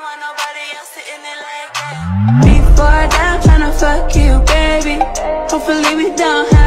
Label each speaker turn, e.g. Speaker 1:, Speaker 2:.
Speaker 1: don't want. Before I die, I'm tryna fuck you, baby. Hopefully we don't.